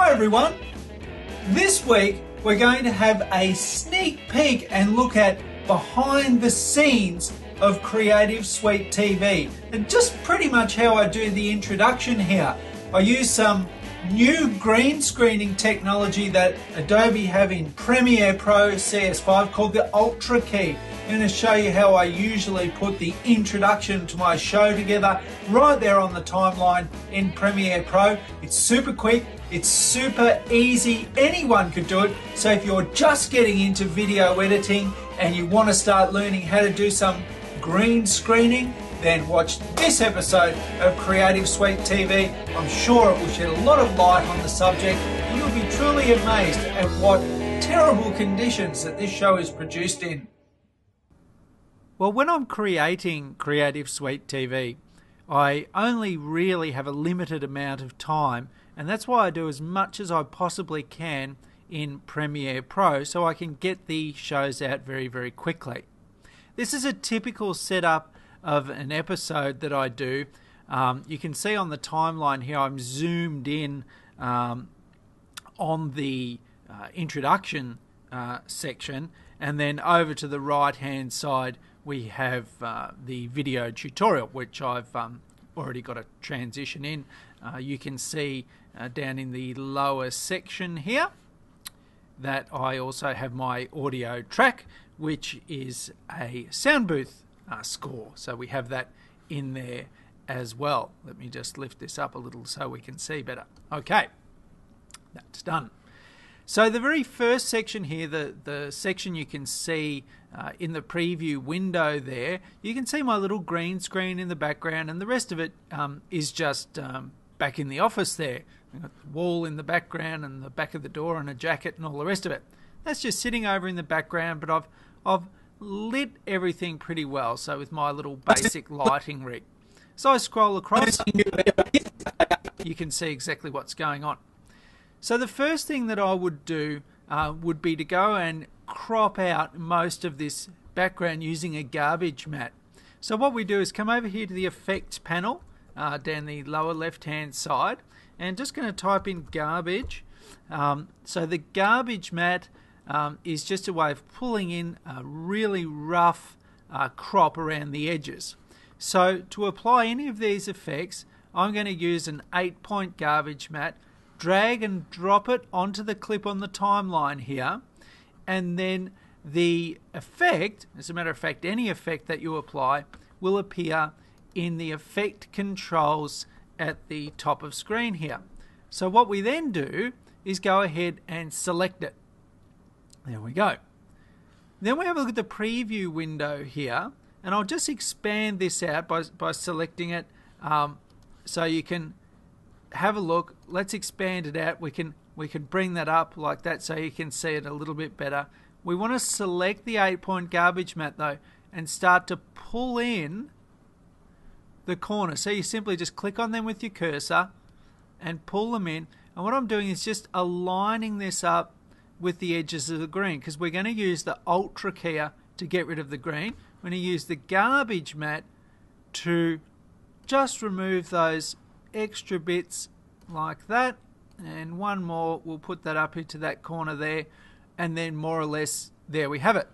Hi everyone. This week we're going to have a sneak peek and look at behind the scenes of Creative Suite TV. And just pretty much how I do the introduction here. I use some new green screening technology that Adobe have in Premiere Pro CS5 called the Ultra Key. I'm going to show you how I usually put the introduction to my show together right there on the timeline in Premiere Pro. It's super quick, it's super easy, anyone could do it. So if you're just getting into video editing and you want to start learning how to do some green screening, then watch this episode of Creative Suite TV. I'm sure it will shed a lot of light on the subject you'll be truly amazed at what terrible conditions that this show is produced in. Well, when I'm creating Creative Suite TV, I only really have a limited amount of time, and that's why I do as much as I possibly can in Premiere Pro so I can get the shows out very, very quickly. This is a typical setup of an episode that I do. Um, you can see on the timeline here, I'm zoomed in um, on the uh, introduction uh, section, and then over to the right hand side, we have uh, the video tutorial, which I've um, already got a transition in. Uh, you can see uh, down in the lower section here that I also have my audio track, which is a Soundbooth uh, score. So we have that in there as well. Let me just lift this up a little so we can see better. Okay, that's done. So the very first section here, the, the section you can see uh, in the preview window there, you can see my little green screen in the background and the rest of it um, is just um, back in the office there. We've got the wall in the background and the back of the door and a jacket and all the rest of it. That's just sitting over in the background, but I've, I've lit everything pretty well. So with my little basic lighting rig. So I scroll across, you can see exactly what's going on. So the first thing that I would do uh, would be to go and crop out most of this background using a garbage matte. So what we do is come over here to the effects panel uh, down the lower left hand side and just going to type in garbage. Um, so the garbage matte um, is just a way of pulling in a really rough uh, crop around the edges. So to apply any of these effects, I'm going to use an 8 point garbage matte, drag and drop it onto the clip on the timeline here, and then the effect, as a matter of fact, any effect that you apply will appear in the effect controls at the top of screen here. So what we then do is go ahead and select it. There we go. Then we have a look at the preview window here, and I'll just expand this out by, by selecting it um, so you can have a look. Let's expand it out. We can we can bring that up like that so you can see it a little bit better. We want to select the 8 point garbage matte though and start to pull in the corner. So you simply just click on them with your cursor and pull them in. And what I'm doing is just aligning this up with the edges of the green because we're going to use the ultra keyer to get rid of the green. We're going to use the garbage matte to just remove those extra bits like that. And one more we'll put that up into that corner there and then more or less there we have it.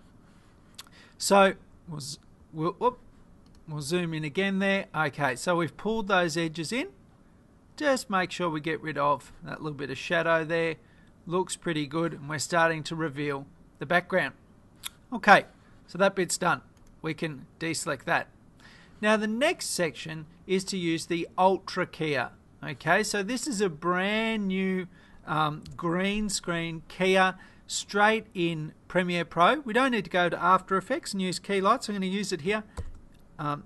So we'll, we'll, we'll zoom in again there. Okay so we've pulled those edges in. Just make sure we get rid of that little bit of shadow there looks pretty good and we're starting to reveal the background. Okay, so that bit's done. We can deselect that. Now the next section is to use the Ultra keyer. Okay, so this is a brand new um, green screen keyer straight in Premiere Pro. We don't need to go to After Effects and use Keylights. I'm going to use it here. Um,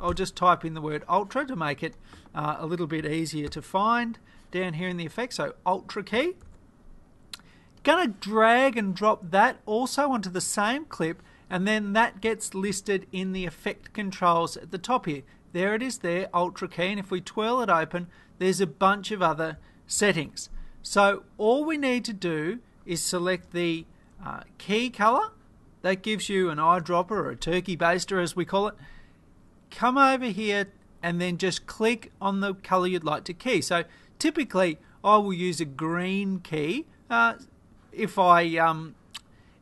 I'll just type in the word Ultra to make it uh, a little bit easier to find down here in the effects. So Ultra key. Going to drag and drop that also onto the same clip and then that gets listed in the effect controls at the top here. There it is there, Ultra Key, and if we twirl it open, there's a bunch of other settings. So all we need to do is select the uh, key color. That gives you an eyedropper or a turkey baster as we call it. Come over here and then just click on the color you'd like to key. So Typically, I will use a green key. Uh, if I um,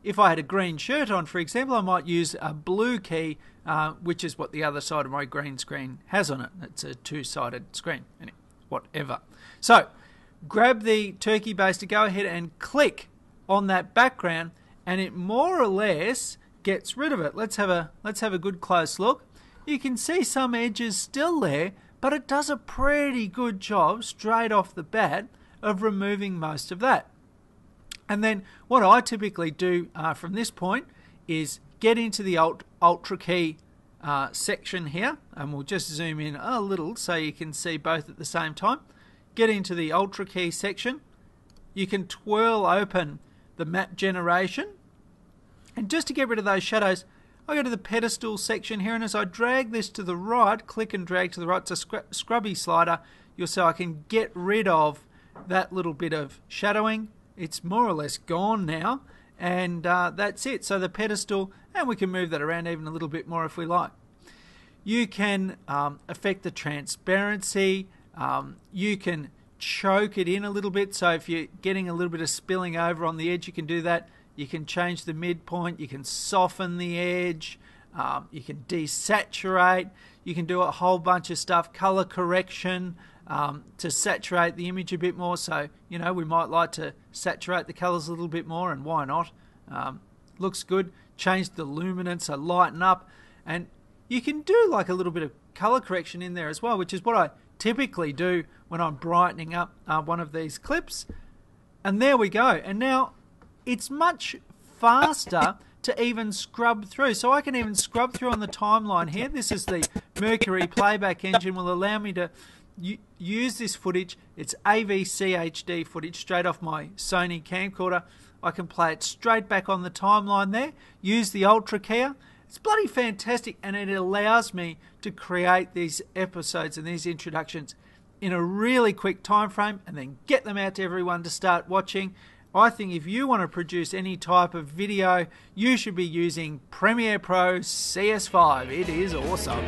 if I had a green shirt on, for example, I might use a blue key, uh, which is what the other side of my green screen has on it. It's a two-sided screen. Anyway, whatever. So, grab the turkey baster, go ahead and click on that background, and it more or less gets rid of it. Let's have a let's have a good close look. You can see some edges still there, but it does a pretty good job straight off the bat of removing most of that. And then what I typically do uh, from this point is get into the alt, Ultra key uh, section here, and we'll just zoom in a little so you can see both at the same time. Get into the Ultra key section. You can twirl open the map generation. And just to get rid of those shadows, I go to the pedestal section here, and as I drag this to the right, click and drag to the right, it's a scrubby slider, you'll see I can get rid of that little bit of shadowing. It's more or less gone now, and uh, that's it. So the pedestal, and we can move that around even a little bit more if we like. You can um, affect the transparency. Um, you can choke it in a little bit. So if you're getting a little bit of spilling over on the edge, you can do that. You can change the midpoint, you can soften the edge, um, you can desaturate, you can do a whole bunch of stuff, color correction um, to saturate the image a bit more. So, you know, we might like to saturate the colors a little bit more, and why not? Um, looks good. Change the luminance, so lighten up, and you can do like a little bit of color correction in there as well, which is what I typically do when I'm brightening up uh, one of these clips. And there we go. And now it's much faster to even scrub through. So I can even scrub through on the timeline here. This is the Mercury playback engine will allow me to use this footage. It's AVCHD footage straight off my Sony camcorder. I can play it straight back on the timeline there. Use the Ultra Keyer. It's bloody fantastic and it allows me to create these episodes and these introductions in a really quick time frame and then get them out to everyone to start watching. I think if you want to produce any type of video, you should be using Premiere Pro CS5. It is awesome.